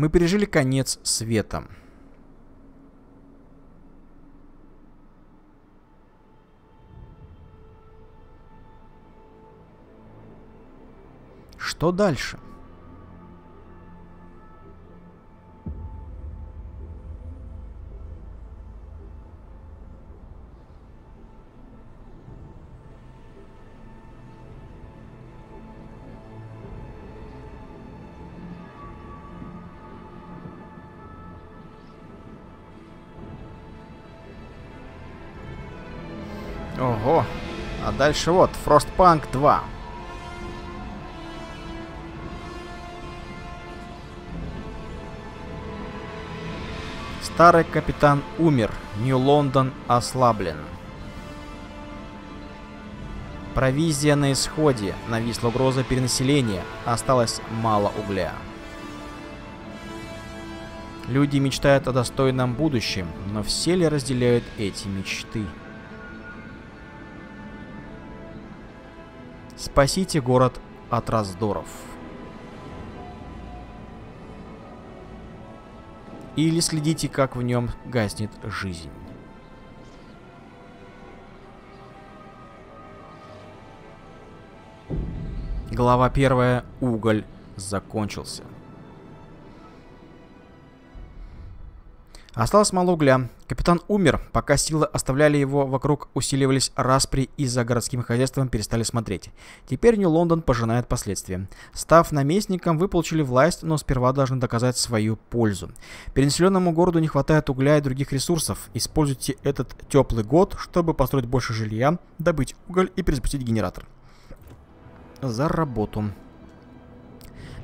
Мы пережили конец света. Что дальше? Дальше вот, Frostpunk 2. Старый капитан умер, Нью-Лондон ослаблен. Провизия на исходе, нависла угроза перенаселения, осталось мало угля. Люди мечтают о достойном будущем, но все ли разделяют эти мечты? Спасите город от раздоров. Или следите, как в нем гаснет жизнь. Глава первая. Уголь закончился. Осталось мало угля. Капитан умер, пока силы оставляли его вокруг, усиливались распри и за городским хозяйством перестали смотреть. Теперь Нью-Лондон пожинает последствия. Став наместником, вы получили власть, но сперва должны доказать свою пользу. Перенаселенному городу не хватает угля и других ресурсов. Используйте этот теплый год, чтобы построить больше жилья, добыть уголь и перезапустить генератор. За работу.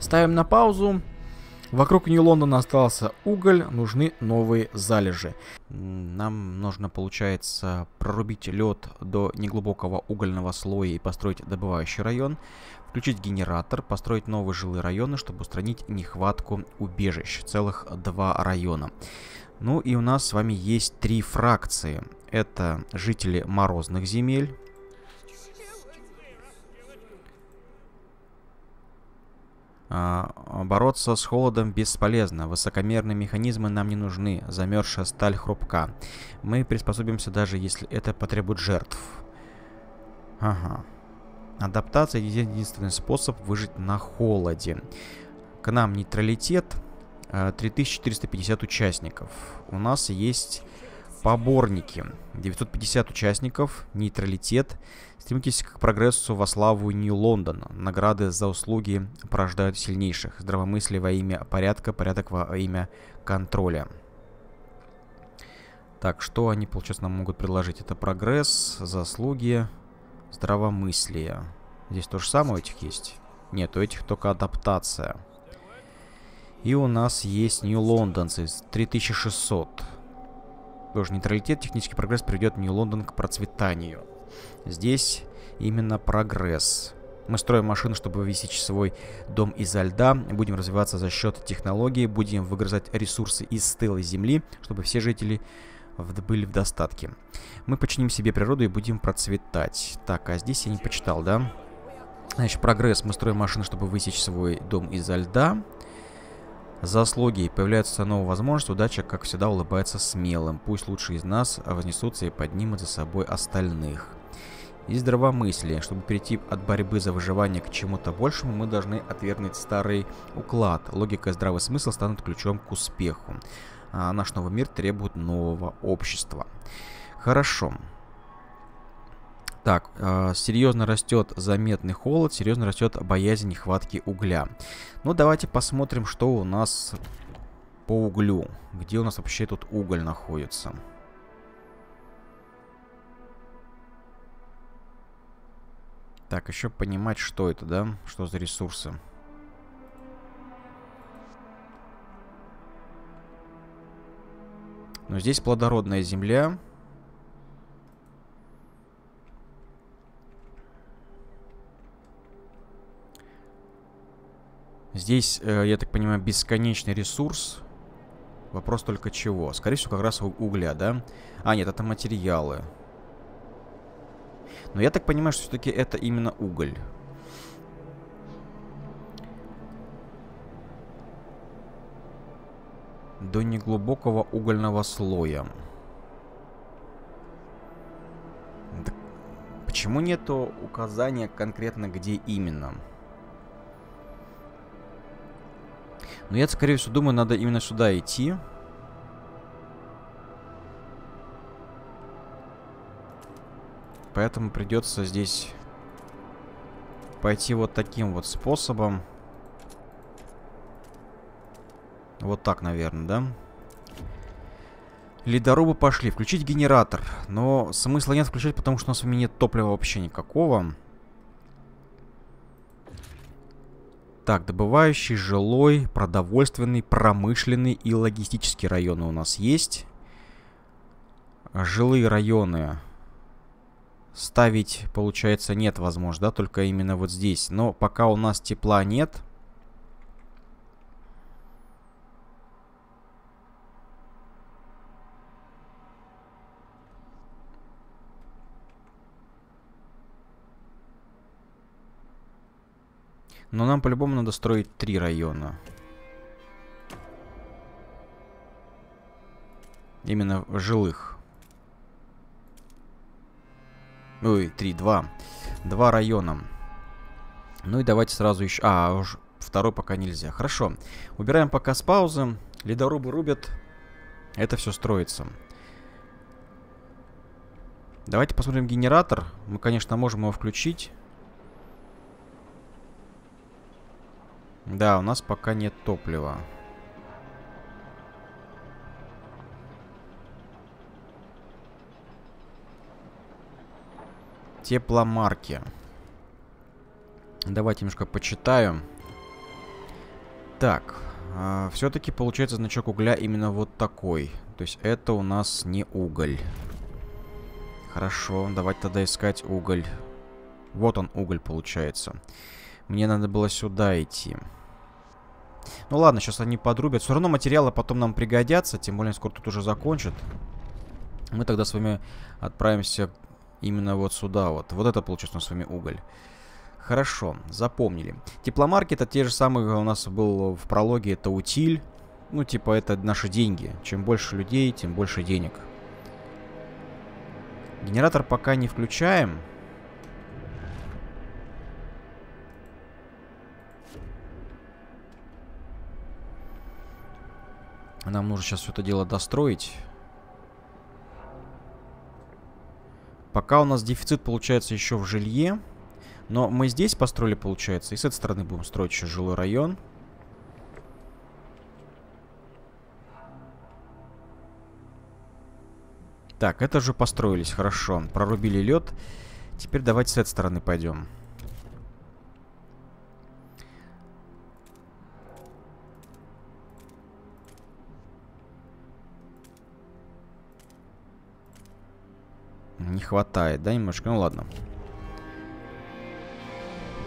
Ставим на паузу. Вокруг Нью-Лондона остался уголь, нужны новые залежи. Нам нужно, получается, прорубить лед до неглубокого угольного слоя и построить добывающий район, включить генератор, построить новые жилые районы, чтобы устранить нехватку убежищ. Целых два района. Ну и у нас с вами есть три фракции. Это жители морозных земель, бороться с холодом бесполезно. Высокомерные механизмы нам не нужны. Замерзшая сталь хрупка. Мы приспособимся даже если это потребует жертв. Ага. Адаптация единственный способ выжить на холоде. К нам нейтралитет. 3450 а, участников. У нас есть поборники. 950 участников. Нейтралитет. Стремитесь к прогрессу во славу Нью-Лондона. Награды за услуги порождают сильнейших. Здравомыслие во имя порядка, порядок во имя контроля. Так, что они, получается, нам могут предложить? Это прогресс, заслуги, здравомыслие. Здесь то же самое у этих есть? Нет, у этих только адаптация. И у нас есть Нью-Лондонцы, 3600. Тоже нейтралитет, технический прогресс приведет Нью-Лондон к процветанию. Здесь именно прогресс. Мы строим машину, чтобы вывести свой дом изо льда, будем развиваться за счет технологий, будем выгрызать ресурсы из стылой земли, чтобы все жители были в достатке. Мы починим себе природу и будем процветать. Так, а здесь я не почитал, да? Значит, прогресс. Мы строим машину, чтобы высечь свой дом изо льда. Заслуги. Появляются новые возможности. Удача, как всегда, улыбается смелым. Пусть лучшие из нас вознесутся и поднимут за собой остальных и здравомыслие. Чтобы перейти от борьбы за выживание к чему-то большему, мы должны отвергнуть старый уклад. Логика и здравый смысл станут ключом к успеху. А наш новый мир требует нового общества. Хорошо. Так, э, серьезно растет заметный холод, серьезно растет боязнь нехватки угля. Ну, давайте посмотрим, что у нас по углю. Где у нас вообще тут уголь находится. Так, еще понимать, что это, да? Что за ресурсы. Но здесь плодородная земля. Здесь, э, я так понимаю, бесконечный ресурс. Вопрос только чего? Скорее всего, как раз угля, да? А, нет, это материалы. Но я так понимаю, что все-таки это именно уголь. до неглубокого угольного слоя. Да почему нету указания конкретно где именно? Но я, скорее всего, думаю, надо именно сюда идти. Поэтому придется здесь пойти вот таким вот способом. Вот так, наверное, да? Ледорубы пошли. Включить генератор. Но смысла нет включать, потому что у нас с вами нет топлива вообще никакого. Так, добывающий, жилой, продовольственный, промышленный и логистический районы у нас есть. Жилые районы ставить, получается, нет возможно, да, только именно вот здесь. Но пока у нас тепла нет, Но нам по-любому надо строить три района. Именно жилых. Ой, три, два. Два района. Ну и давайте сразу еще... А, уж второй пока нельзя. Хорошо. Убираем пока с паузы. Ледорубы рубят. Это все строится. Давайте посмотрим генератор. Мы, конечно, можем его включить. Да, у нас пока нет топлива. Тепломарки. Давайте немножко почитаю. Так, э, все-таки получается значок угля именно вот такой. То есть это у нас не уголь. Хорошо, давайте тогда искать уголь. Вот он, уголь, получается. Мне надо было сюда идти. Ну ладно, сейчас они подрубят. Все равно материалы потом нам пригодятся, тем более скоро тут уже закончат. Мы тогда с вами отправимся именно вот сюда вот. Вот это получается у нас с вами уголь. Хорошо, запомнили. Тепломарки это те же самые у нас был в прологе, это утиль. Ну, типа, это наши деньги. Чем больше людей, тем больше денег. Генератор пока не включаем. Нам нужно сейчас все это дело достроить. Пока у нас дефицит получается еще в жилье. Но мы здесь построили, получается, и с этой стороны будем строить еще жилой район. Так, это же построились, хорошо. Прорубили лед. Теперь давайте с этой стороны пойдем. Не хватает, да, немножко? Ну ладно.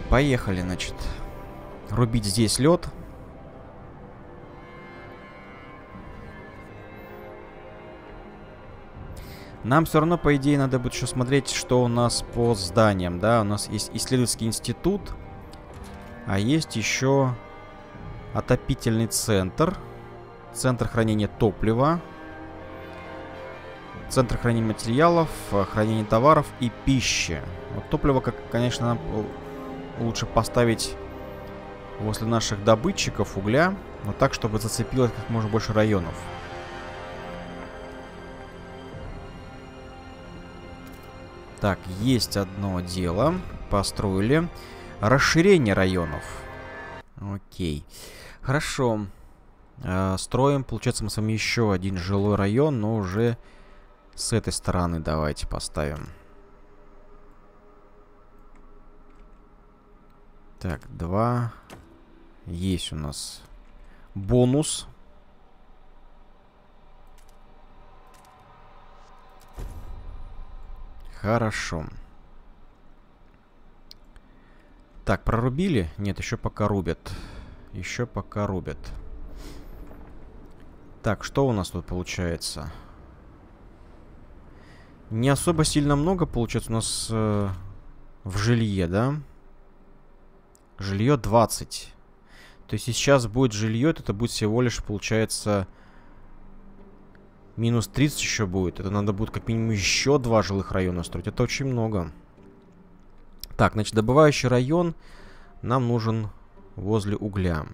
Поехали, значит. Рубить здесь лед. Нам все равно, по идее, надо будет еще смотреть, что у нас по зданиям, да. У нас есть исследовательский институт. А есть еще отопительный центр. Центр хранения топлива. Центр хранения материалов, э, хранения товаров и пищи. Вот топливо, как, конечно, нам лучше поставить возле наших добытчиков угля, но так, чтобы зацепилось как можно больше районов. Так, есть одно дело. Построили. Расширение районов. Окей. Хорошо. Э, строим, получается, мы с вами еще один жилой район, но уже с этой стороны давайте поставим. Так, два. Есть у нас бонус. Хорошо. Так, прорубили? Нет, еще пока рубят. Еще пока рубят. Так, что у нас тут получается? Не особо сильно много, получается, у нас э, в жилье, да? Жилье 20. То есть сейчас будет жилье, это будет всего лишь, получается, Минус 30 еще будет. Это надо будет как минимум еще два жилых района строить. Это очень много. Так, значит, добывающий район нам нужен возле угля.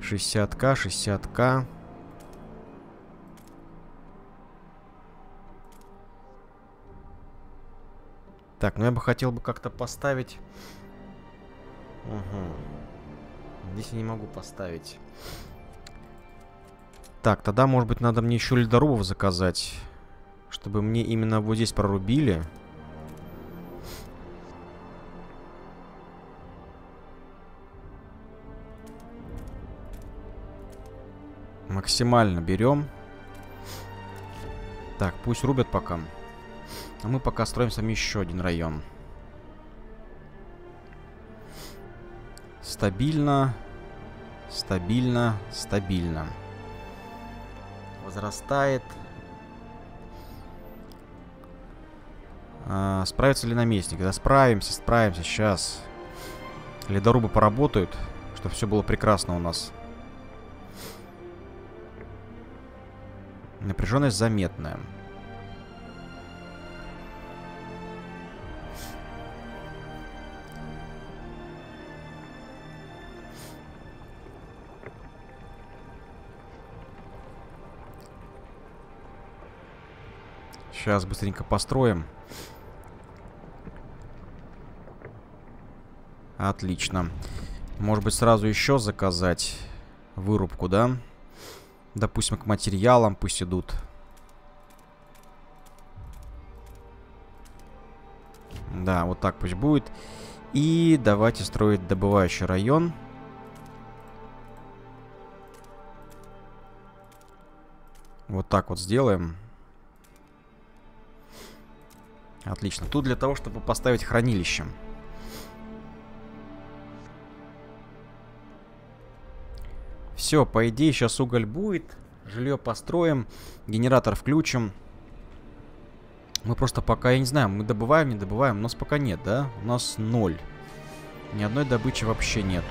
60к, 60к. Так, ну я бы хотел бы как-то поставить... Угу. Здесь я не могу поставить. Так, тогда, может быть, надо мне еще ледорубов заказать. Чтобы мне именно вот здесь прорубили. Максимально берем. Так, пусть рубят пока. А мы пока строим сами еще один район. Стабильно. Стабильно. Стабильно. Возрастает. А, справится ли наместник? Да справимся, справимся. Сейчас. Ледорубы поработают, чтобы все было прекрасно у нас. Напряженность заметная. Сейчас быстренько построим. Отлично. Может быть, сразу еще заказать вырубку, да? Допустим, к материалам пусть идут. Да, вот так пусть будет. И давайте строить добывающий район. Вот так вот сделаем. Отлично. Тут для того, чтобы поставить хранилище. Все, по идее, сейчас уголь будет. Жилье построим. Генератор включим. Мы просто пока, я не знаю, мы добываем, не добываем. У нас пока нет, да? У нас ноль. Ни одной добычи вообще нету.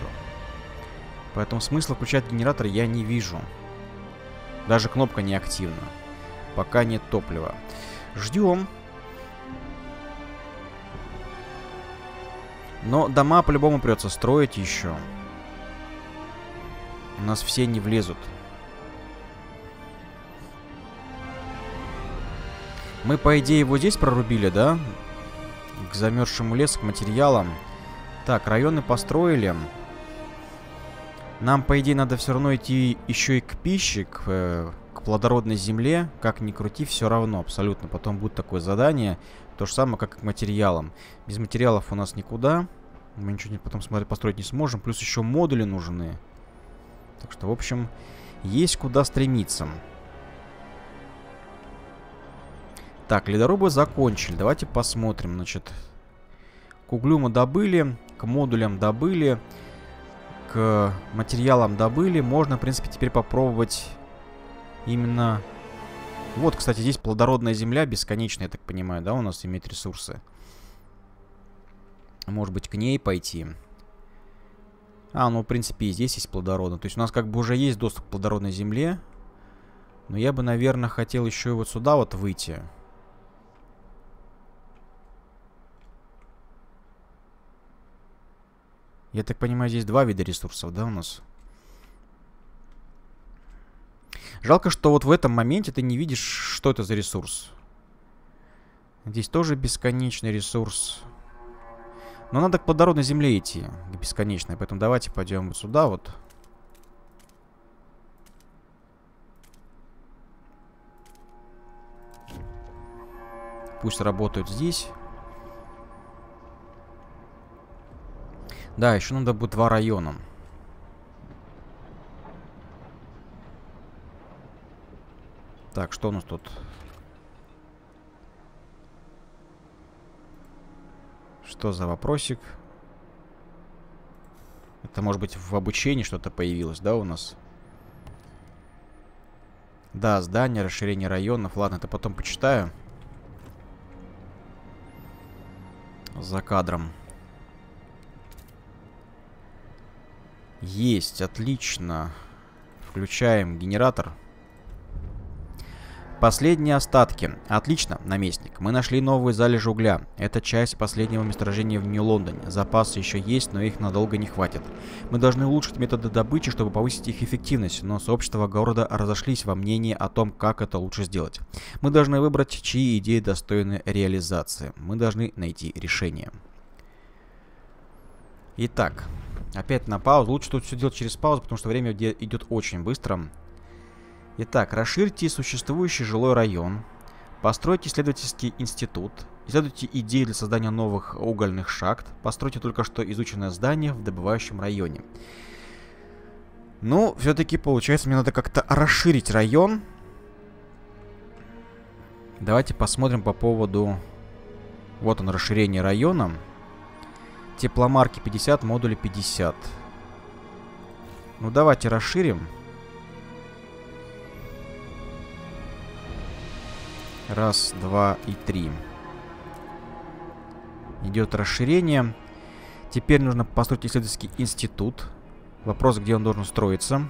Поэтому смысла включать генератор я не вижу. Даже кнопка не активна. Пока нет топлива. Ждем. Но дома по-любому придется строить еще. У нас все не влезут. Мы, по идее, его здесь прорубили, да? К замерзшему лесу, к материалам. Так, районы построили. Нам, по идее, надо все равно идти еще и к пище, к, э, плодородной земле. Как ни крути, все равно, абсолютно. Потом будет такое задание. То же самое, как и к материалам. Без материалов у нас никуда. Мы ничего не потом смотреть, построить не сможем. Плюс еще модули нужны. Так что, в общем, есть куда стремиться. Так, ледорубы закончили. Давайте посмотрим. Значит, к углю мы добыли, к модулям добыли, к материалам добыли. Можно, в принципе, теперь попробовать именно... Вот, кстати, здесь плодородная земля бесконечная, я так понимаю, да, у нас имеет ресурсы. Может быть, к ней пойти. А, ну, в принципе, и здесь есть плодородно. То есть у нас как бы уже есть доступ к плодородной земле. Но я бы, наверное, хотел еще и вот сюда вот выйти. Я так понимаю, здесь два вида ресурсов, да, у нас? Жалко, что вот в этом моменте ты не видишь, что это за ресурс. Здесь тоже бесконечный ресурс. Но надо к плодородной земле идти, к бесконечной. Поэтому давайте пойдем вот сюда вот. Пусть работают здесь. Да, еще надо будет два района. Так, что у нас тут? Что за вопросик? Это может быть в обучении что-то появилось, да, у нас? Да, здание, расширение районов. Ладно, это потом почитаю. За кадром. Есть, отлично. Включаем генератор. Последние остатки. Отлично, наместник. Мы нашли новые залежи угля. Это часть последнего месторождения в Нью-Лондоне. Запасы еще есть, но их надолго не хватит. Мы должны улучшить методы добычи, чтобы повысить их эффективность, но сообщества города разошлись во мнении о том, как это лучше сделать. Мы должны выбрать, чьи идеи достойны реализации. Мы должны найти решение. Итак, опять на паузу. Лучше тут все делать через паузу, потому что время идет очень быстро. Итак, расширьте существующий жилой район, постройте исследовательский институт, исследуйте идеи для создания новых угольных шахт, постройте только что изученное здание в добывающем районе. Ну, все-таки получается, мне надо как-то расширить район. Давайте посмотрим по поводу... Вот он, расширение района. Тепломарки 50, модули 50. Ну, давайте расширим. Раз, два и три. Идет расширение. Теперь нужно построить исследовательский институт. Вопрос, где он должен строиться.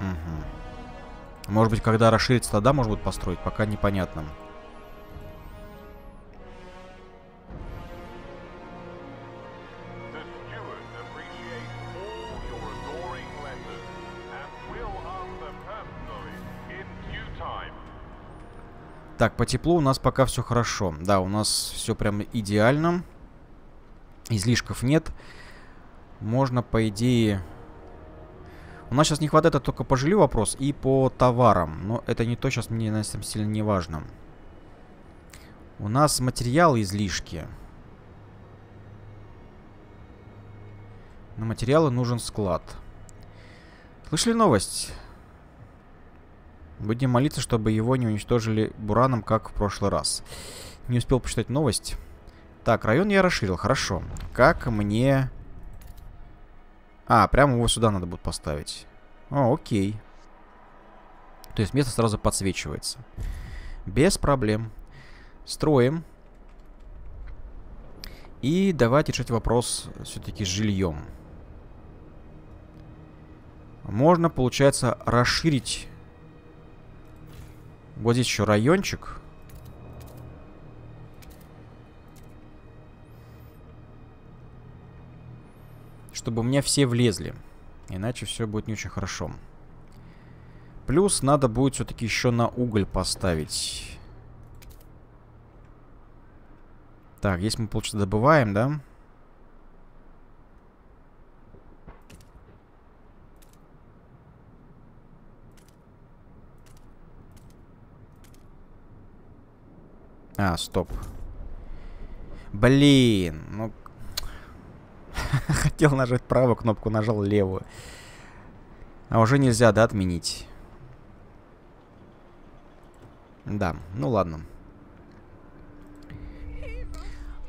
Угу. Может быть, когда расширится, тогда может быть построить, пока непонятно. Так, по теплу у нас пока все хорошо. Да, у нас все прям идеально. Излишков нет. Можно, по идее... У нас сейчас не хватает только по жилью вопрос и по товарам. Но это не то, сейчас мне на этом сильно не важно. У нас материал излишки. На материалы нужен склад. Слышали новость? Будем молиться, чтобы его не уничтожили бураном, как в прошлый раз. Не успел почитать новость. Так, район я расширил, хорошо. Как мне... А, прямо его сюда надо будет поставить. О, окей. То есть место сразу подсвечивается. Без проблем. Строим. И давайте решать вопрос все-таки с жильем. Можно, получается, расширить вот здесь еще райончик. Чтобы у меня все влезли. Иначе все будет не очень хорошо. Плюс надо будет все-таки еще на уголь поставить. Так, здесь мы, получается, добываем, да? Да. А, стоп. Блин, ну... Хотел нажать правую кнопку, нажал левую. А уже нельзя, да, отменить? Да, ну ладно.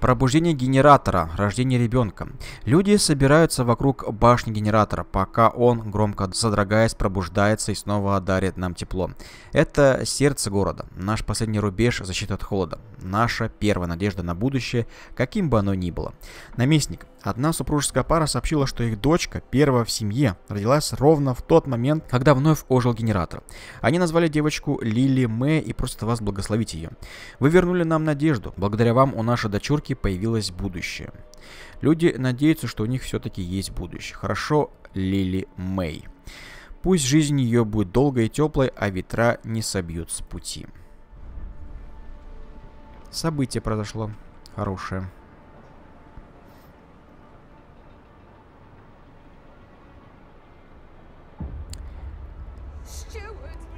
Пробуждение генератора, рождение ребенка. Люди собираются вокруг башни генератора, пока он, громко содрогаясь, пробуждается и снова дарит нам тепло. Это сердце города, наш последний рубеж защиты от холода, наша первая надежда на будущее, каким бы оно ни было. Наместник, Одна супружеская пара сообщила, что их дочка, первая в семье, родилась ровно в тот момент, когда вновь ожил генератор. Они назвали девочку Лили Мэ и просят вас благословить ее. Вы вернули нам надежду. Благодаря вам у нашей дочурки появилось будущее. Люди надеются, что у них все-таки есть будущее. Хорошо, Лили Мэй. Пусть жизнь ее будет долгой и теплой, а ветра не собьют с пути. Событие произошло хорошее.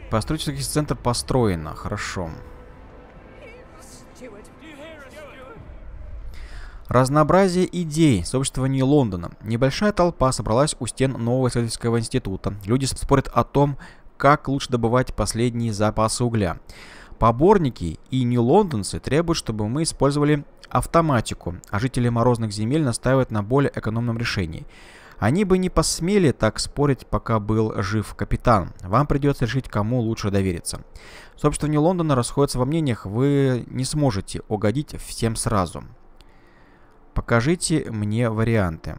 Постройки центр построено. Хорошо. Разнообразие идей. Не Лондона. Небольшая толпа собралась у стен нового исследовательского института. Люди спорят о том, как лучше добывать последние запасы угля. Поборники и не лондонцы требуют, чтобы мы использовали автоматику, а жители морозных земель настаивают на более экономном решении – они бы не посмели так спорить, пока был жив капитан. Вам придется решить, кому лучше довериться. Собственно, Лондона расходятся во мнениях, вы не сможете угодить всем сразу. Покажите мне варианты.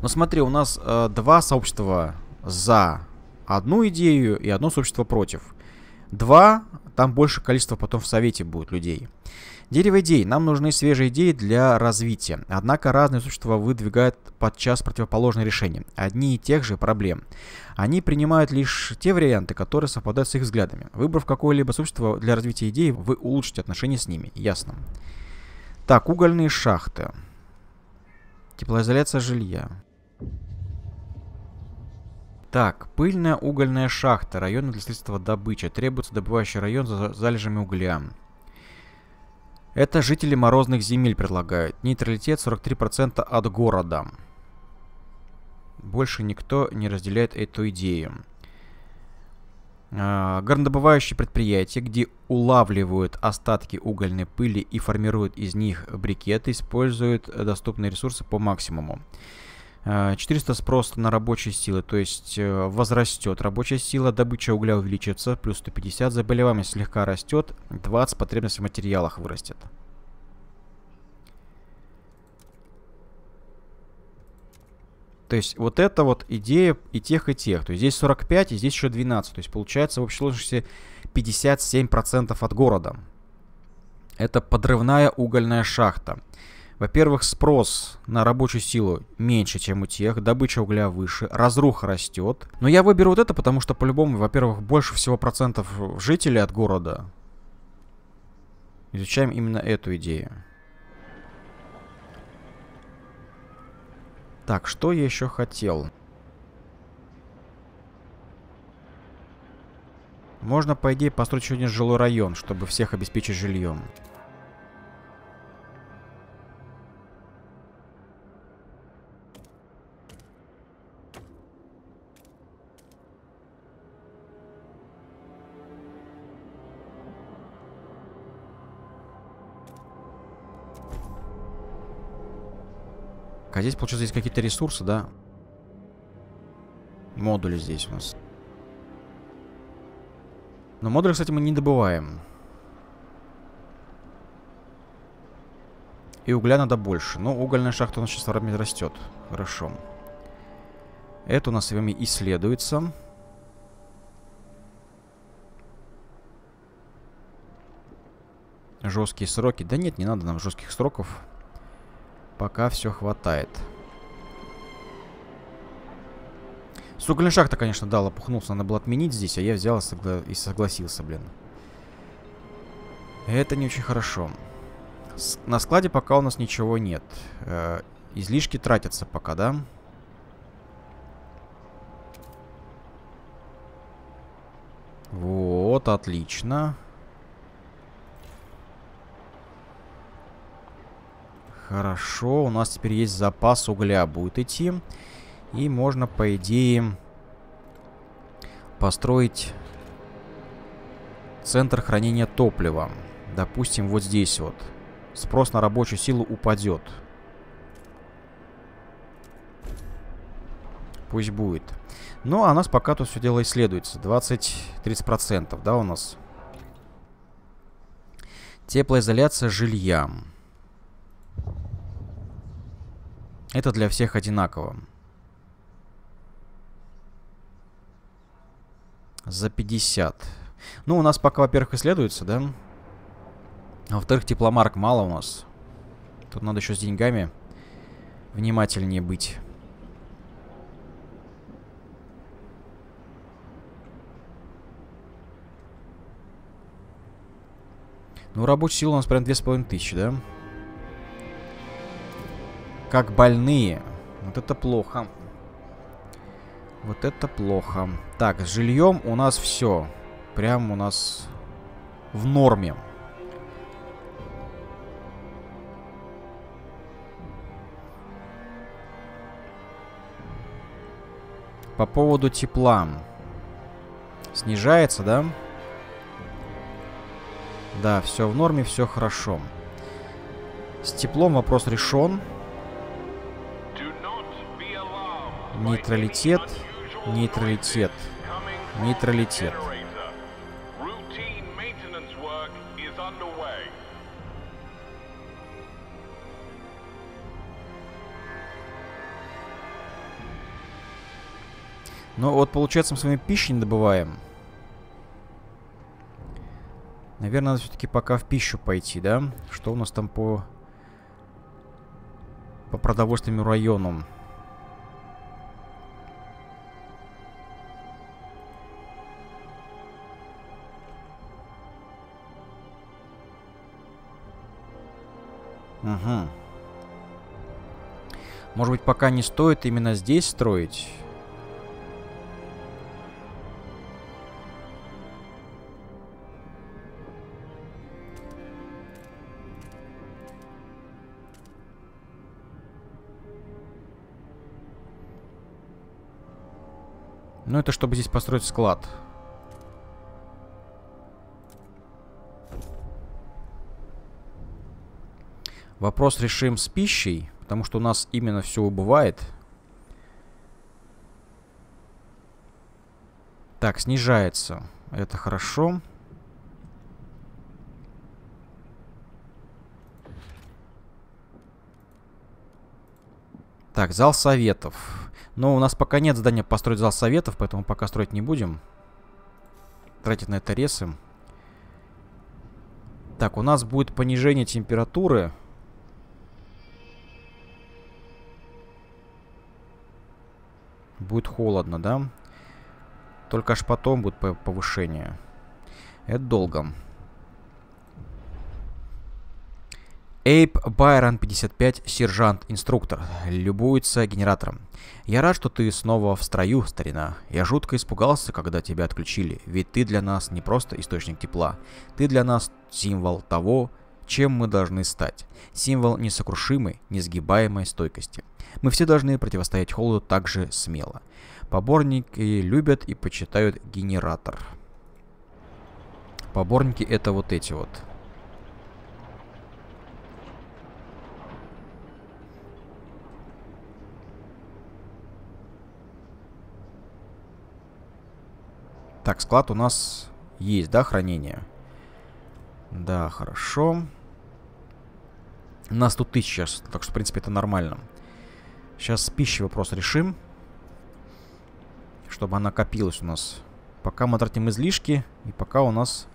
Но смотри, у нас э, два сообщества за одну идею и одно сообщество против. Два, там больше количество потом в совете будет людей. Дерево идей. Нам нужны свежие идеи для развития. Однако разные существа выдвигают подчас противоположные решения. Одни и тех же проблем. Они принимают лишь те варианты, которые совпадают с их взглядами. Выбрав какое-либо существо для развития идей, вы улучшите отношения с ними. Ясно. Так, угольные шахты. Теплоизоляция жилья. Так, пыльная угольная шахта. Район для строительства добычи. Требуется добывающий район за залежами угля. Это жители морозных земель предлагают. Нейтралитет 43% от города. Больше никто не разделяет эту идею. А, горнодобывающие предприятия, где улавливают остатки угольной пыли и формируют из них брикеты, используют доступные ресурсы по максимуму. 400 спрос на рабочие силы, то есть э, возрастет рабочая сила, добыча угля увеличится, плюс 150, заболеваемость слегка растет, 20 потребность в материалах вырастет. То есть вот это вот идея и тех, и тех. То есть здесь 45, и здесь еще 12. То есть получается в общей сложности 57% от города. Это подрывная угольная шахта. Во-первых, спрос на рабочую силу меньше, чем у тех, добыча угля выше, разруха растет. Но я выберу вот это, потому что по-любому, во-первых, больше всего процентов жителей от города. Изучаем именно эту идею. Так, что я еще хотел? Можно, по идее, построить один жилой район, чтобы всех обеспечить жильем. А здесь, получается, есть какие-то ресурсы, да? Модули здесь у нас. Но модули, кстати, мы не добываем. И угля надо больше. Но угольная шахта у нас сейчас растет. Хорошо. Это у нас с вами исследуется. Жесткие сроки. Да нет, не надо нам жестких сроков. Пока все хватает. Сугольная шахта, конечно, дала, пухнулся. Надо было отменить здесь, а я взял и согласился, блин. Это не очень хорошо. С на складе пока у нас ничего нет. Э излишки тратятся пока, да? Вот, отлично. Хорошо, у нас теперь есть запас угля будет идти. И можно, по идее, построить центр хранения топлива. Допустим, вот здесь вот. Спрос на рабочую силу упадет. Пусть будет. Ну, а у нас пока тут все дело исследуется. 20-30%, да, у нас? Теплоизоляция жилья. Это для всех одинаково. За 50. Ну, у нас пока, во-первых, исследуется, да? А во-вторых, тепломарк мало у нас. Тут надо еще с деньгами внимательнее быть. Ну, рабочая сила у нас прям 2500, да? Как больные. Вот это плохо. Вот это плохо. Так, с жильем у нас все. Прям у нас в норме. По поводу тепла. Снижается, да? Да, все в норме, все хорошо. С теплом вопрос решен. Нейтралитет. Нейтралитет. Нейтралитет. Ну вот, получается, мы с вами пищи не добываем. Наверное, надо все-таки пока в пищу пойти, да? Что у нас там по... По продовольственным районам? Угу. Может быть, пока не стоит именно здесь строить? Ну, это чтобы здесь построить склад. Вопрос решим с пищей, потому что у нас именно все убывает. Так, снижается. Это хорошо. Так, зал советов. Но у нас пока нет здания построить зал советов, поэтому пока строить не будем. Тратить на это ресы. Так, у нас будет понижение температуры. Будет холодно, да? Только аж потом будет повышение. Это долго. Эйп Байрон, 55, сержант-инструктор. Любуется генератором. Я рад, что ты снова в строю, старина. Я жутко испугался, когда тебя отключили, ведь ты для нас не просто источник тепла. Ты для нас символ того, чем мы должны стать. Символ несокрушимой, несгибаемой стойкости. Мы все должны противостоять холоду так же смело. Поборники любят и почитают генератор. Поборники это вот эти вот. Так, склад у нас есть, да, хранение? Да, хорошо. У нас тут тысяча, так что, в принципе, это нормально. Сейчас с пищей вопрос решим. Чтобы она копилась у нас. Пока мы тратим излишки, и пока у нас...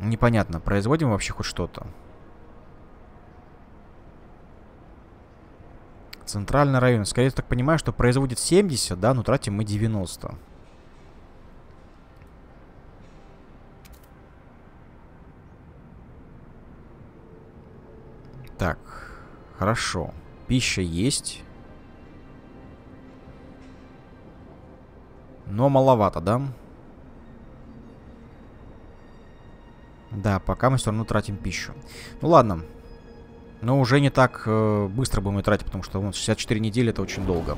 Непонятно, производим вообще хоть что-то. Центральный район. Скорее, так понимаю, что производит 70, да, но тратим мы 90. Так, хорошо. Пища есть. Но маловато, да? Да, пока мы все равно тратим пищу. Ну ладно, но уже не так э, быстро будем ее тратить, потому что вот, 64 недели это очень долго.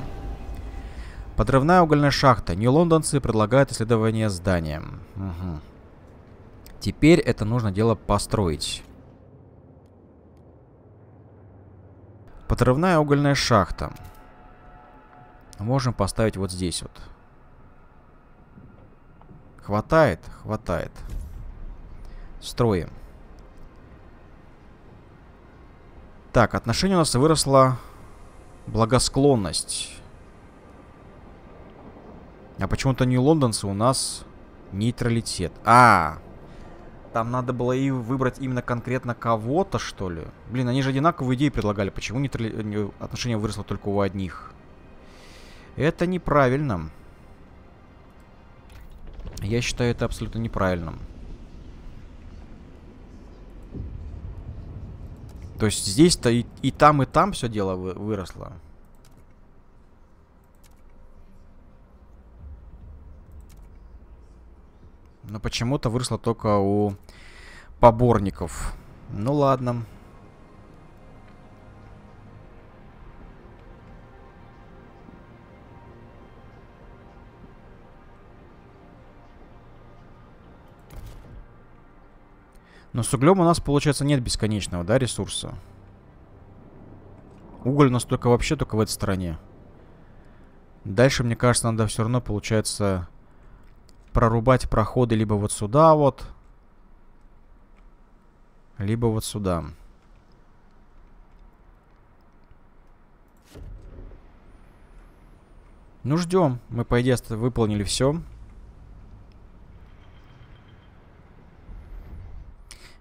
Подрывная угольная шахта. Нью-лондонцы предлагают исследование здания. Угу. Теперь это нужно дело построить. Подрывная угольная шахта. Можем поставить вот здесь вот. Хватает? Хватает. Строим. Так, отношение у нас выросла благосклонность. А почему-то не лондонцы у нас нейтралитет. А, там надо было и выбрать именно конкретно кого-то, что ли? Блин, они же одинаковые идеи предлагали. Почему нейтрали... отношение выросло только у одних? Это неправильно. Я считаю это абсолютно неправильным. То есть здесь-то и, и там, и там все дело вы, выросло. Но почему-то выросло только у поборников. Ну ладно. Но с углем у нас, получается, нет бесконечного, да, ресурса? Уголь у нас только вообще только в этой стороне. Дальше, мне кажется, надо все равно, получается, прорубать проходы либо вот сюда вот, либо вот сюда. Ну, ждем. Мы, по идее, выполнили все.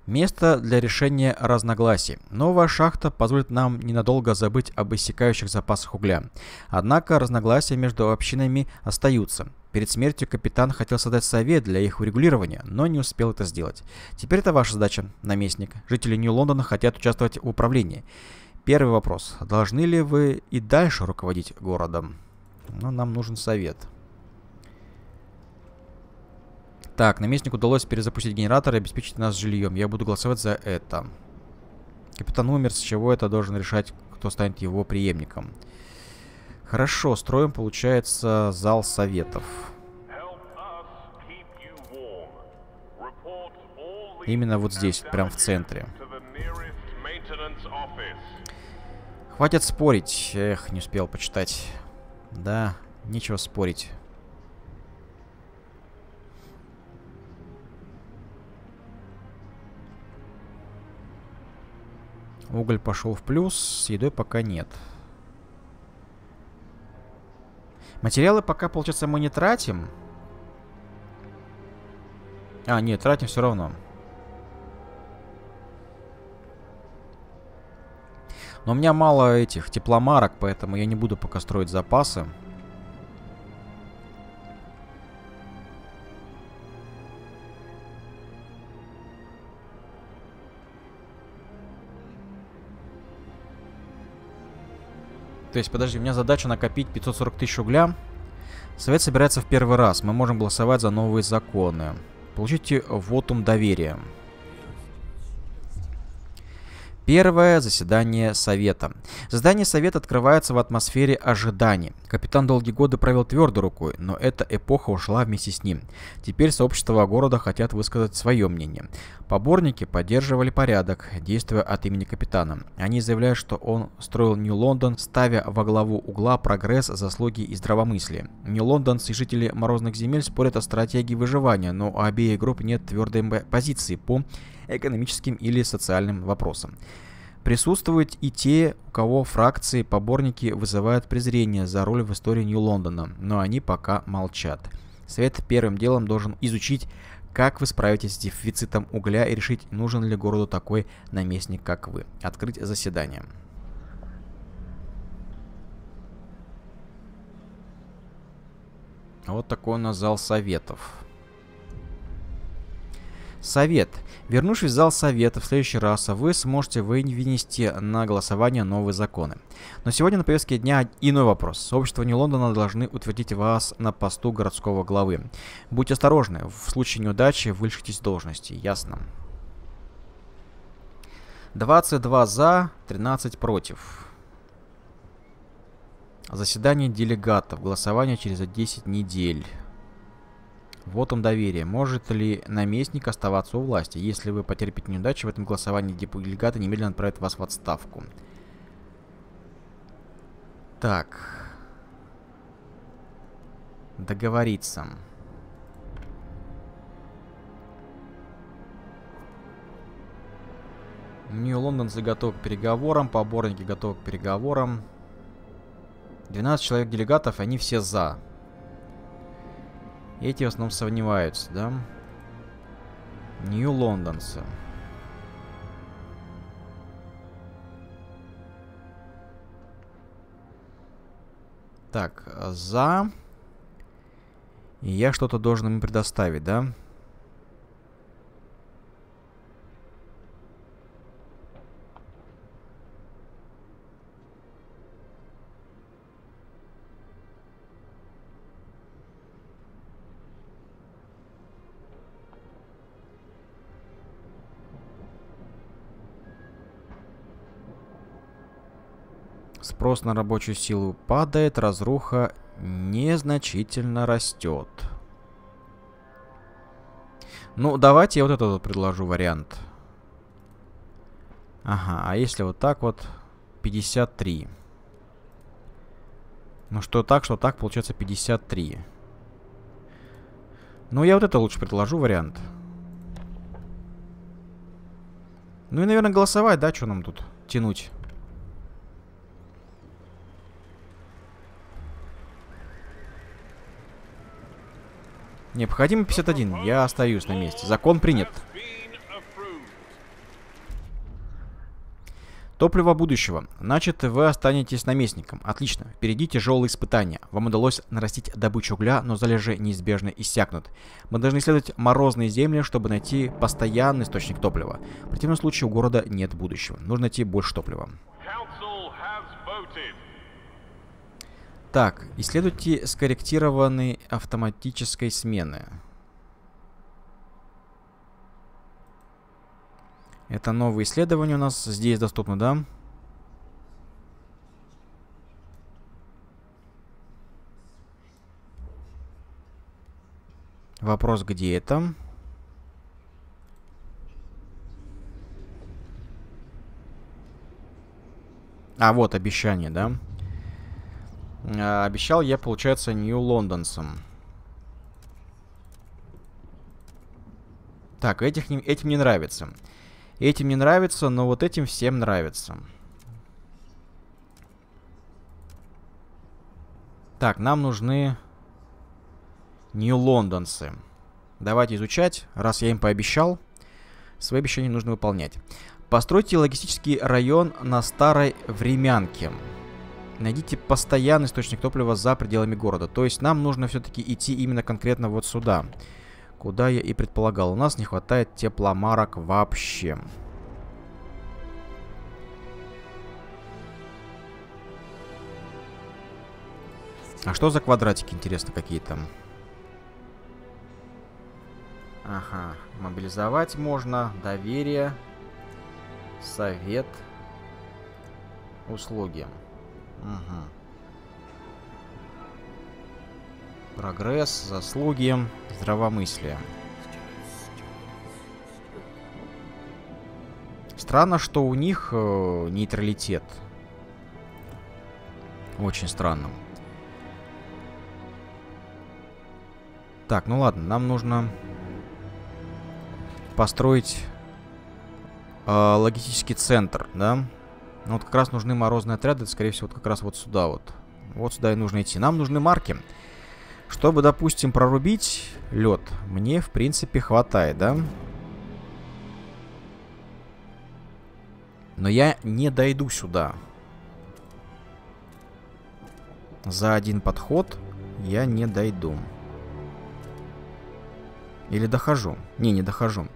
Место для решения разногласий. Новая шахта позволит нам ненадолго забыть об иссякающих запасах угля. Однако разногласия между общинами остаются. Перед смертью капитан хотел создать совет для их урегулирования, но не успел это сделать. Теперь это ваша задача, наместник. Жители Нью-Лондона хотят участвовать в управлении. Первый вопрос. Должны ли вы и дальше руководить городом? Но нам нужен совет. Так, наместнику удалось перезапустить генератор и обеспечить нас жильем. Я буду голосовать за это. Капитан умер, с чего это должен решать, кто станет его преемником. Хорошо, строим, получается, зал советов. Именно вот здесь, прям в центре. Хватит спорить. Эх, не успел почитать. Да, нечего спорить. Уголь пошел в плюс, с едой пока нет. Материалы пока, получается, мы не тратим. А, нет, тратим все равно. Но у меня мало этих тепломарок, поэтому я не буду пока строить запасы. То есть, подожди, у меня задача накопить 540 тысяч угля. Совет собирается в первый раз. Мы можем голосовать за новые законы. Получите вотум доверия. Первое заседание Совета. Заседание Совета открывается в атмосфере ожиданий. Капитан долгие годы провел твердой рукой, но эта эпоха ушла вместе с ним. Теперь сообщество города хотят высказать свое мнение. Поборники поддерживали порядок, действуя от имени капитана. Они заявляют, что он строил Нью-Лондон, ставя во главу угла прогресс, заслуги и здравомыслие. Нью-Лондонцы и жители Морозных земель спорят о стратегии выживания, но у обеих групп нет твердой позиции по экономическим или социальным вопросам. Присутствуют и те, у кого фракции поборники вызывают презрение за роль в истории Нью-Лондона, но они пока молчат. Совет первым делом должен изучить, как вы справитесь с дефицитом угля и решить, нужен ли городу такой наместник, как вы. Открыть заседание. Вот такой у нас зал советов. Совет. Вернувшись в зал совета в следующий раз, вы сможете вынести на голосование новые законы. Но сегодня на повестке дня иной вопрос. Сообщество не Лондона должны утвердить вас на посту городского главы. Будьте осторожны, в случае неудачи вы лишитесь должности. Ясно. 22 за, 13 против. Заседание делегатов. Голосование через 10 недель. Вот он доверие. Может ли наместник оставаться у власти? Если вы потерпите неудачу в этом голосовании, делегаты немедленно отправят вас в отставку. Так. Договориться. Нью-Лондонцы готовы к переговорам, поборники готовы к переговорам. 12 человек делегатов, они все за. Эти в основном сомневаются, да? Нью-Лондонцы. Так, за... И я что-то должен им предоставить? Да. Спрос на рабочую силу падает, разруха незначительно растет. Ну, давайте я вот этот вот предложу вариант. Ага, а если вот так вот 53. Ну, что так, что так, получается 53. Ну, я вот это лучше предложу вариант. Ну и, наверное, голосовать, да, что нам тут тянуть? Необходимо 51. Я остаюсь на месте. Закон принят. Топливо будущего. Значит, вы останетесь наместником. Отлично. Впереди тяжелые испытания. Вам удалось нарастить добычу угля, но залежи неизбежно иссякнут. Мы должны исследовать морозные земли, чтобы найти постоянный источник топлива. В противном случае у города нет будущего. Нужно найти больше топлива. Так, исследуйте скорректированной автоматической смены. Это новые исследования у нас здесь доступны, да? Вопрос, где это? А, вот обещание, да? А, обещал я, получается, Нью-Лондонцам. Так, этих этим не нравится. Этим не нравится, но вот этим всем нравится. Так, нам нужны Нью-Лондонцы. Давайте изучать, раз я им пообещал. Свои обещания нужно выполнять. Постройте логистический район на Старой Времянке. Найдите постоянный источник топлива за пределами города. То есть нам нужно все-таки идти именно конкретно вот сюда. Куда я и предполагал. У нас не хватает тепломарок вообще. А что за квадратики, интересно, какие там? Ага, мобилизовать можно, доверие, совет, услуги. Угу. Прогресс, заслуги, здравомыслие. Странно, что у них э, нейтралитет. Очень странно. Так, ну ладно, нам нужно построить э, логистический центр, да? Ну вот как раз нужны морозные отряды, скорее всего, вот как раз вот сюда вот. Вот сюда и нужно идти. Нам нужны марки. Чтобы, допустим, прорубить лед, мне, в принципе, хватает, да? Но я не дойду сюда. За один подход я не дойду. Или дохожу? Не, не дохожу.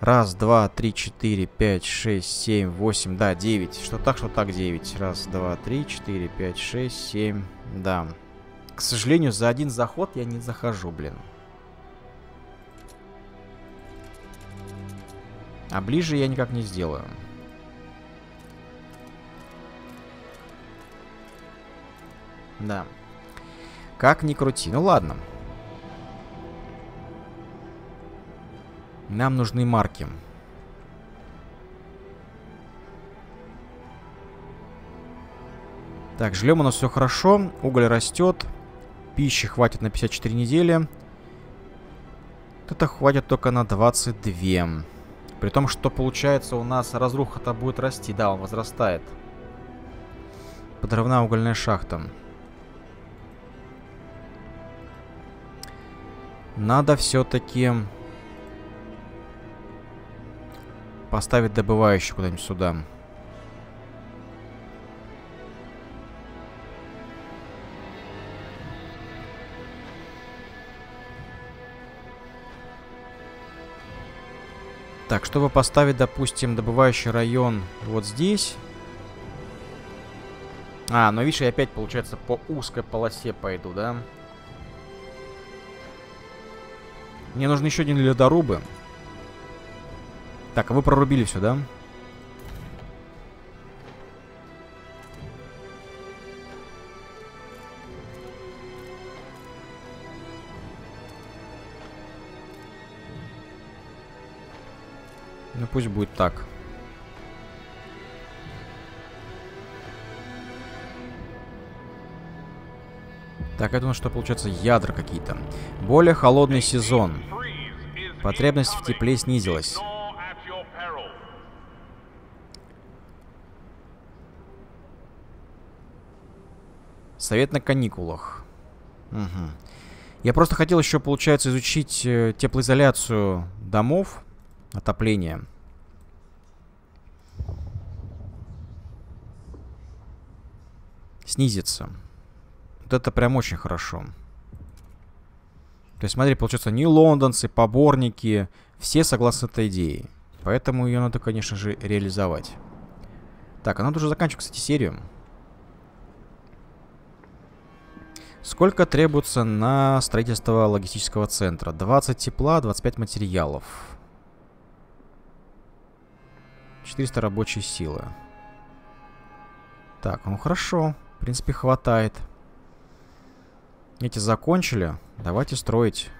Раз, два, три, четыре, пять, шесть, семь, восемь, да, девять. Что так, что так, девять. Раз, два, три, четыре, пять, шесть, семь, да. К сожалению, за один заход я не захожу, блин. А ближе я никак не сделаю. Да. Как ни крути. Ну ладно. Нам нужны марки. Так, жлем у нас все хорошо. Уголь растет. Пищи хватит на 54 недели. Это хватит только на 22. При том, что получается у нас разруха-то будет расти. Да, он возрастает. Подрывная угольная шахта. Надо все-таки поставить добывающий куда-нибудь сюда. Так, чтобы поставить, допустим, добывающий район вот здесь. А, ну видишь, я опять, получается, по узкой полосе пойду, да? Мне нужно еще один ледорубы. Так, а вы прорубили все, да? Ну пусть будет так. Так, это у нас что получается? Ядра какие-то. Более холодный сезон. Потребность в тепле снизилась. Совет на каникулах. Угу. Я просто хотел еще, получается, изучить э, теплоизоляцию домов, отопление. Снизится. Вот это прям очень хорошо. То есть, смотри, получается, не лондонцы, поборники, все согласны этой идеей. Поэтому ее надо, конечно же, реализовать. Так, а надо уже заканчивать, кстати, серию. Сколько требуется на строительство логистического центра? 20 тепла, 25 материалов. 400 рабочей силы. Так, ну хорошо. В принципе, хватает. Эти закончили. Давайте строить.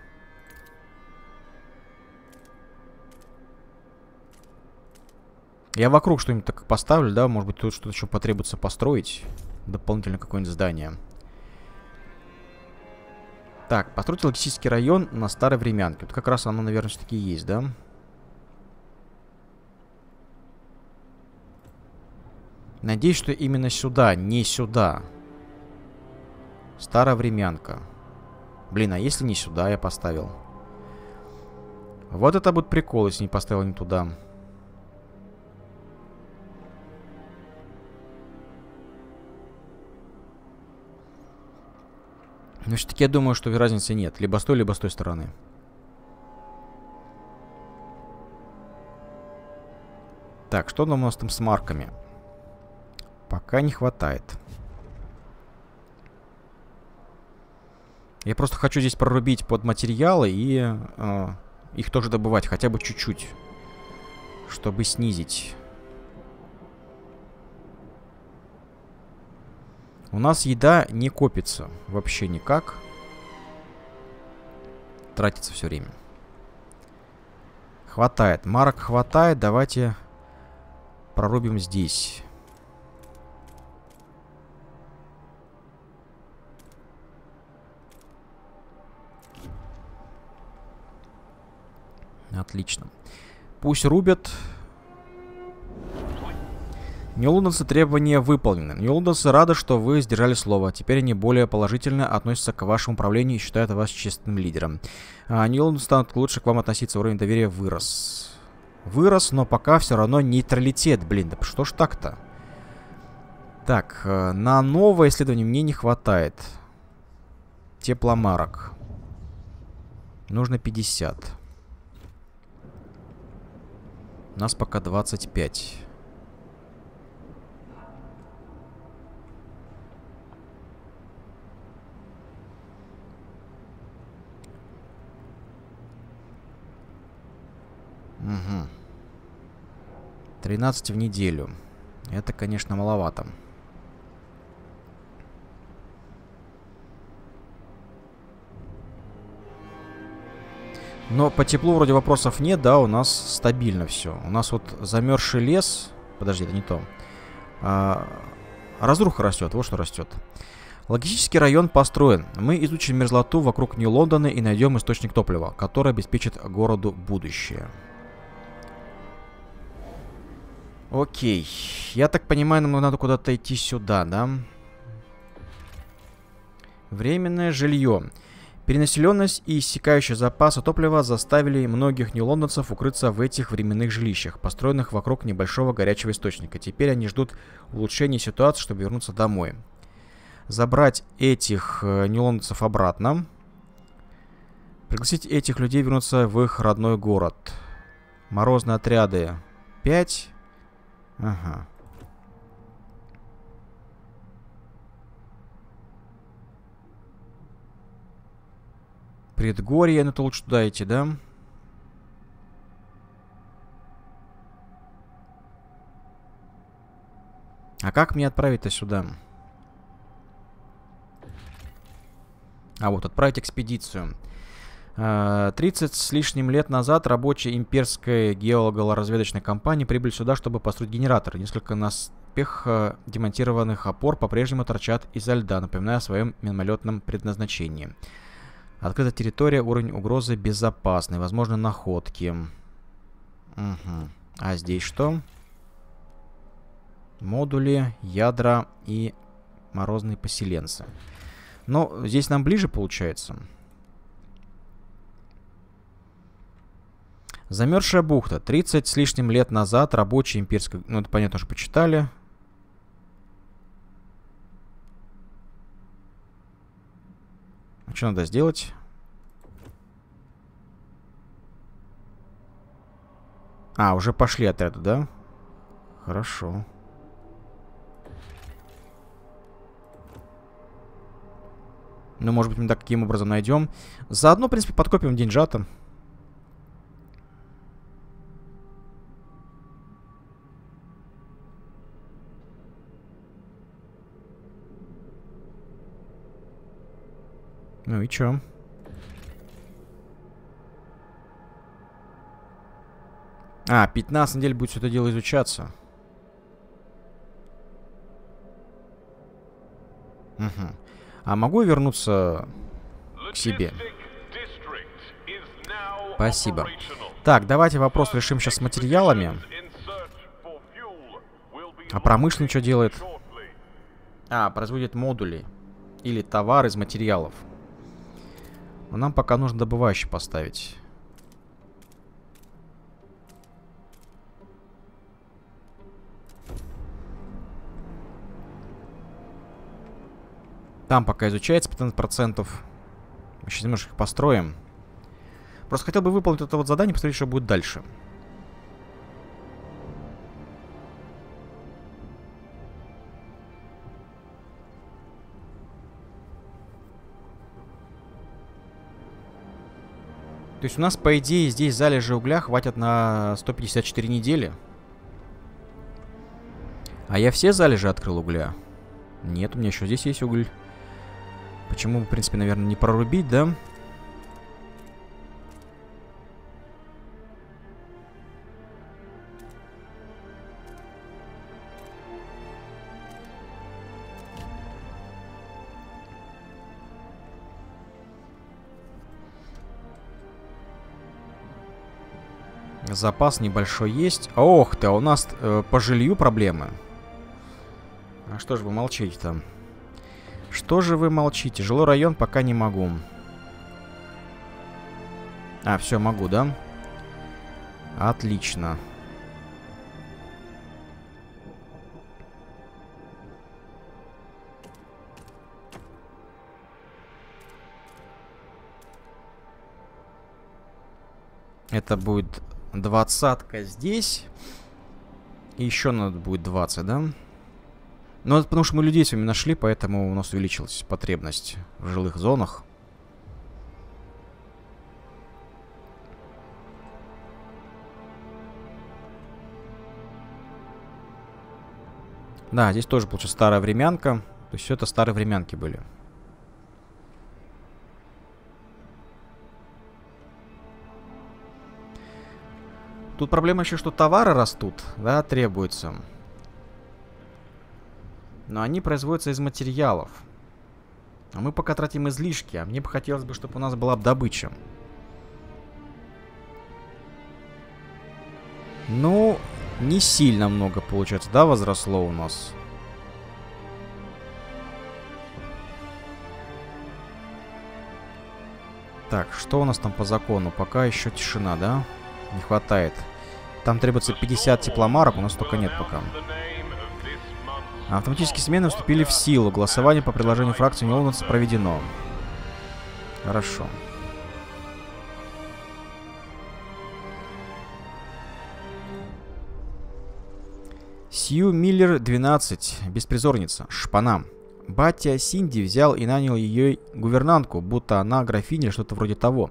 Я вокруг что-нибудь так поставлю, да? Может быть, тут что-то еще потребуется построить. Дополнительно какое-нибудь здание. Так, постройте логистический район на старой времянке. Вот как раз оно, наверное, все-таки есть, да? Надеюсь, что именно сюда, не сюда. Старая времянка. Блин, а если не сюда я поставил? Вот это будет прикол, если не поставил не туда. Но все-таки я думаю, что разницы нет. Либо с той, либо с той стороны. Так, что у нас там с марками? Пока не хватает. Я просто хочу здесь прорубить под материалы и э, их тоже добывать, хотя бы чуть-чуть. Чтобы снизить. У нас еда не копится вообще никак. Тратится все время. Хватает. Марок хватает. Давайте прорубим здесь. Отлично. Пусть рубят. Нью-Лондонцы требования выполнены. Нью-Лондонцы рады, что вы сдержали слово. Теперь они более положительно относятся к вашему управлению и считают вас честным лидером. А Нью-Лондонцы станут лучше к вам относиться. Уровень доверия вырос. Вырос, но пока все равно нейтралитет. Блин, да что ж так-то? Так, э, на новое исследование мне не хватает. Тепломарок. Нужно 50. У нас пока 25. Угу. 13 в неделю. Это, конечно, маловато. Но по теплу вроде вопросов нет, да, у нас стабильно все. У нас вот замерзший лес... Подожди, это не то. А, разруха растет, вот что растет. Логистический район построен. Мы изучим мерзлоту вокруг Нью-Лондона и найдем источник топлива, который обеспечит городу будущее. Окей. Я так понимаю, нам надо куда-то идти сюда, да? Временное жилье. Перенаселенность и иссякающие запасы топлива заставили многих нелондонцев укрыться в этих временных жилищах, построенных вокруг небольшого горячего источника. Теперь они ждут улучшения ситуации, чтобы вернуться домой. Забрать этих э, нелондонцев обратно. Пригласить этих людей вернуться в их родной город. Морозные отряды 5. Ага. Предгорье, ну то лучше туда идти, да? А как мне отправить-то сюда? А вот, отправить экспедицию. 30 э, с лишним лет назад рабочие имперской геолого-разведочной компании прибыли сюда, чтобы построить генератор. Несколько наспех э, демонтированных опор по-прежнему торчат изо льда, напоминая о своем мимолетном предназначении. Открытая территория, уровень угрозы безопасный, возможно находки. Угу. А здесь что? Модули, ядра и морозные поселенцы. Но здесь нам ближе получается. Замерзшая бухта. 30 с лишним лет назад рабочие имперской... Ну, это понятно, что почитали. А что надо сделать? А, уже пошли отряды, да? Хорошо. Ну, может быть, мы так каким образом найдем. Заодно, в принципе, подкопим деньжата. Ну и чё? А, 15 недель будет все это дело изучаться. Угу. А могу вернуться к себе? Спасибо. Так, давайте вопрос решим сейчас с материалами. А промышленный что делает? А, производит модули. Или товар из материалов. Но нам пока нужно добывающий поставить. Там пока изучается 15%. Мы сейчас немножко их построим. Просто хотел бы выполнить это вот задание, посмотреть, что будет дальше. То есть у нас, по идее, здесь залежи угля хватит на 154 недели. А я все залежи открыл угля? Нет, у меня еще здесь есть уголь. Почему, в принципе, наверное, не прорубить, да? Запас небольшой есть. Ох ты, а у нас э, по жилью проблемы. А что же вы молчите там? Что же вы молчите? Жилой район пока не могу. А, все, могу, да? Отлично. Это будет двадцатка здесь. И еще надо будет 20, да? Ну, это потому что мы людей с вами нашли, поэтому у нас увеличилась потребность в жилых зонах. Да, здесь тоже, получается, старая времянка. То есть все это старые времянки были. Тут проблема еще, что товары растут, да, требуется. Но они производятся из материалов. А мы пока тратим излишки, а мне бы хотелось бы, чтобы у нас была добыча. Ну, не сильно много получается, да, возросло у нас? Так, что у нас там по закону? Пока еще тишина, да? Не хватает. Там требуется 50 тепломарок, у нас только нет пока. Автоматические смены вступили в силу. Голосование по предложению фракции Нолнатс проведено. Хорошо. Сью Миллер 12. Беспризорница. Шпана. Батя Синди взял и нанял ее гувернантку, будто она графиня или что-то вроде того.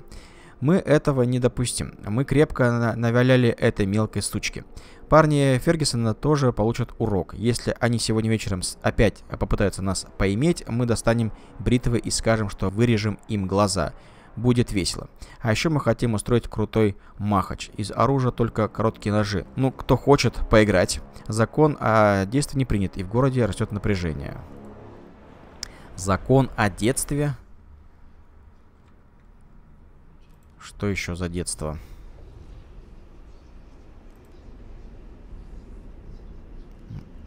Мы этого не допустим. Мы крепко наваляли этой мелкой сучке. Парни Фергюсона тоже получат урок. Если они сегодня вечером опять попытаются нас поиметь, мы достанем бритвы и скажем, что вырежем им глаза. Будет весело. А еще мы хотим устроить крутой махач. Из оружия только короткие ножи. Ну, кто хочет поиграть. Закон о детстве не принят, и в городе растет напряжение. Закон о детстве? Что еще за детство?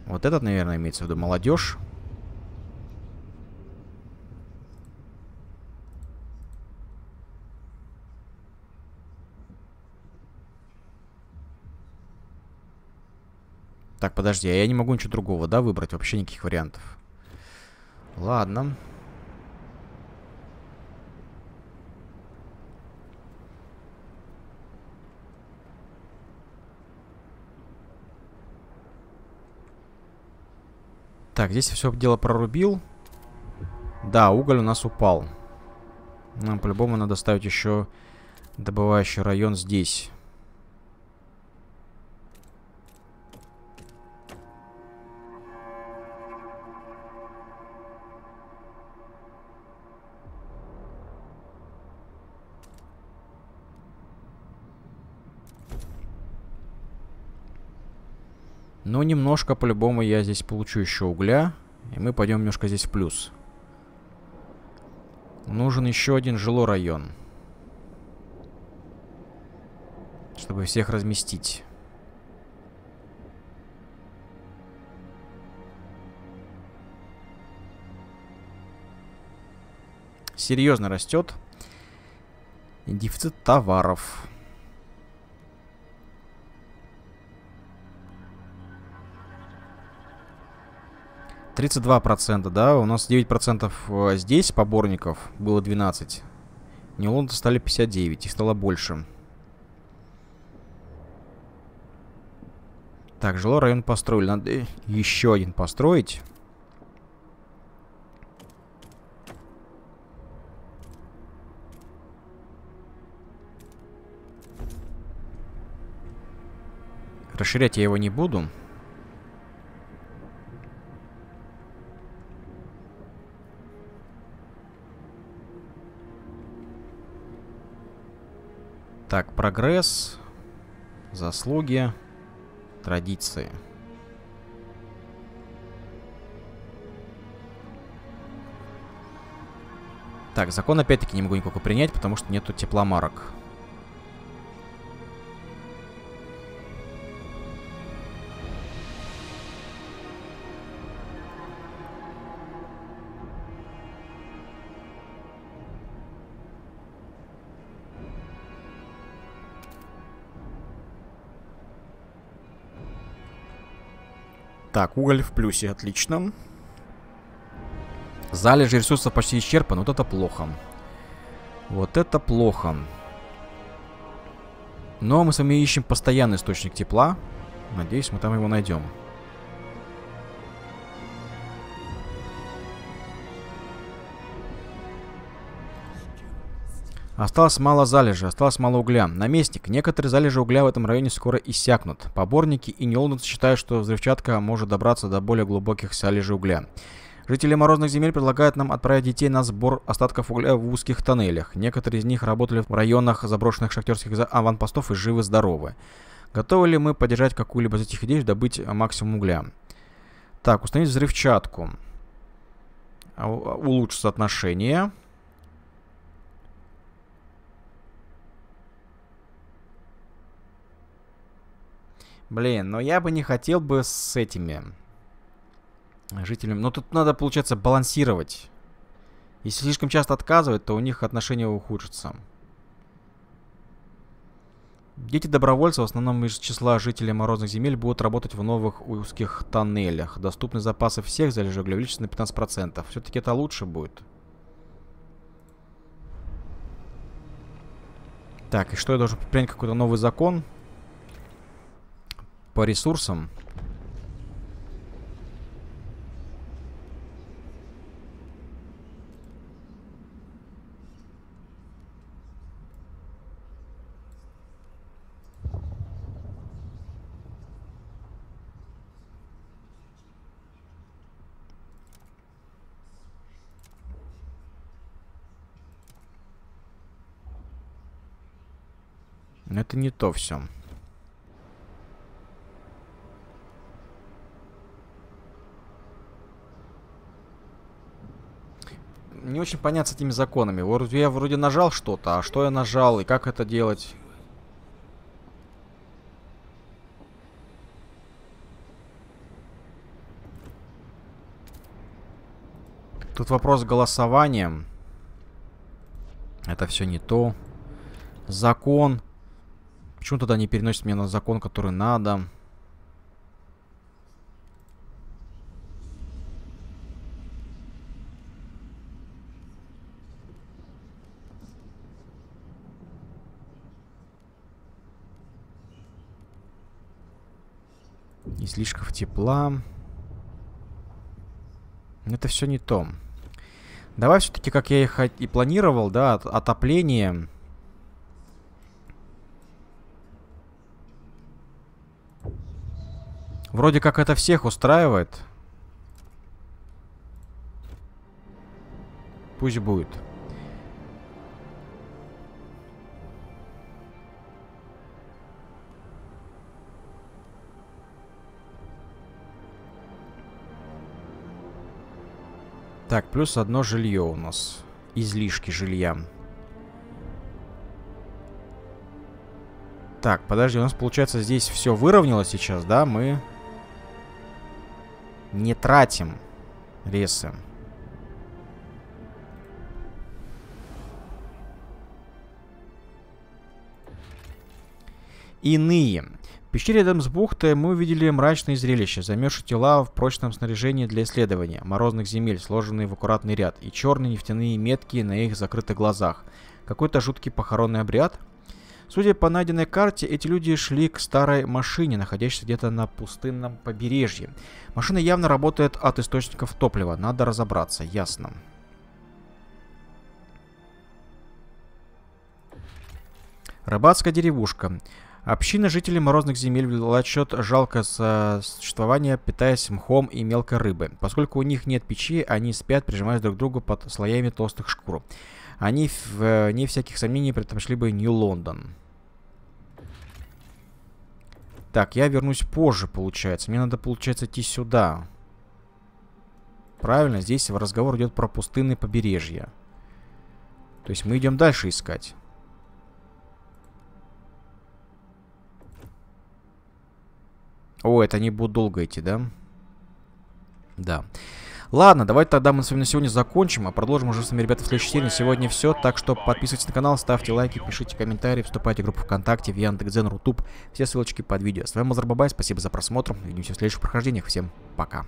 Вот этот, наверное, имеется в виду молодежь. Так, подожди, а я не могу ничего другого, да, выбрать? Вообще никаких вариантов. Ладно. Ладно. Так, здесь все дело прорубил. Да, уголь у нас упал. Нам по-любому надо ставить еще добывающий район здесь. Но немножко по-любому я здесь получу еще угля. И мы пойдем немножко здесь в плюс. Нужен еще один жилой район. Чтобы всех разместить. Серьезно растет. Дефицит товаров. 32%, да? У нас 9% э, здесь поборников было 12. Нейлонты стали 59, их стало больше. Так, жилой район построили. Надо еще один построить. Расширять я его не буду. Так, прогресс, заслуги, традиции. Так, закон опять-таки не могу никакого принять, потому что нету тепломарок. Так, уголь в плюсе, отлично. Залежи ресурсов почти исчерпаны, вот это плохо. Вот это плохо. Но мы с вами ищем постоянный источник тепла. Надеюсь, мы там его найдем. Осталось мало залежи, осталось мало угля. Наместник, некоторые залежи угля в этом районе скоро иссякнут. Поборники и Нилденс считают, что взрывчатка может добраться до более глубоких залежей угля. Жители морозных земель предлагают нам отправить детей на сбор остатков угля в узких тоннелях. Некоторые из них работали в районах заброшенных шахтерских аванпостов и живы-здоровы. Готовы ли мы поддержать какую-либо из этих идей, добыть максимум угля? Так, установить взрывчатку. А, улучшится Блин, но я бы не хотел бы с этими жителями... Но тут надо, получается, балансировать. Если слишком часто отказывать, то у них отношения ухудшатся. Дети добровольцев, в основном из числа жителей морозных земель, будут работать в новых узких тоннелях. Доступны запасы всех залежей угля увеличатся на 15%. Все-таки это лучше будет. Так, и что я должен принять какой-то новый закон? По ресурсам. Это не то все. Не очень понятно с этими законами. Вот я вроде нажал что-то, а что я нажал и как это делать? Тут вопрос с голосованием. Это все не то. Закон. Почему тогда не переносит меня на закон, который надо? Излишков тепла. Это все не то. Давай все-таки, как я их и планировал, да, отопление. Вроде как это всех устраивает. Пусть будет. Так, плюс одно жилье у нас. Излишки жилья. Так, подожди, у нас получается здесь все выровнялось сейчас, да? Мы не тратим ресы. Иные пещере рядом с бухтой мы увидели мрачные зрелища, замерзшие тела в прочном снаряжении для исследования, морозных земель, сложенные в аккуратный ряд, и черные нефтяные метки на их закрытых глазах. Какой-то жуткий похоронный обряд? Судя по найденной карте, эти люди шли к старой машине, находящейся где-то на пустынном побережье. Машина явно работает от источников топлива, надо разобраться, ясно. Рыбацкая деревушка. Община жителей морозных земель вела отчет жалко существование, питаясь мхом и мелкой рыбой. Поскольку у них нет печи, они спят, прижимаясь друг к другу под слоями толстых шкур. Они, вне всяких сомнений, предпочли бы Нью-Лондон. Так, я вернусь позже, получается. Мне надо, получается, идти сюда. Правильно, здесь разговор идет про пустынные побережья. То есть мы идем дальше искать. О, это они будут долго идти, да? Да. Ладно, давайте тогда мы с вами на сегодня закончим, а продолжим уже с вами, ребята, в следующей серии. На сегодня все, так что подписывайтесь на канал, ставьте лайки, пишите комментарии, вступайте в группу ВКонтакте, в Яндекс.Дзен, Рутуб. Все ссылочки под видео. С вами был Зарбабай, спасибо за просмотр, увидимся в следующих прохождениях. Всем пока.